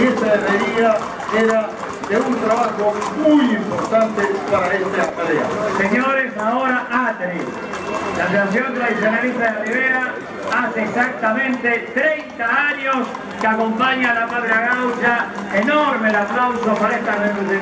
y esta herrería era de un trabajo muy importante para esta tarea. Señores, ahora ATRI, la Asociación Tradicionalista de Rivera, hace exactamente 30 años que acompaña a la Madre Gaucha. Enorme el aplauso para esta representación.